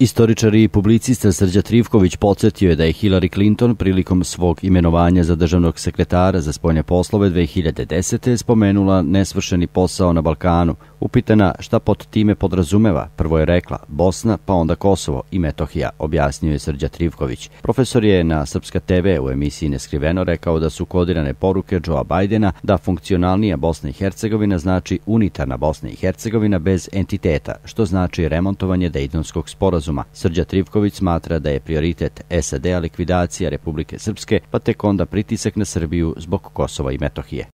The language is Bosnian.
Istoričar i publicista Srđa Trivković podsjetio je da je Hillary Clinton prilikom svog imenovanja za državnog sekretara za spojne poslove 2010. spomenula nesvršeni posao na Balkanu. Upitana šta pod time podrazumeva, prvo je rekla Bosna, pa onda Kosovo i Metohija, objasnio je Srđa Trivković. Profesor je na Srpska TV u emisiji Neskriveno rekao da su kodirane poruke Joea Bajdena da funkcionalnija Bosna i Hercegovina znači unitarna Bosna i Hercegovina bez entiteta, što znači remontovanje Dejtonskog sporazuma sporazuma. Srđa Trivković smatra da je prioritet SAD-a likvidacija Republike Srpske, pa tek onda pritisak na Srbiju zbog Kosova i Metohije.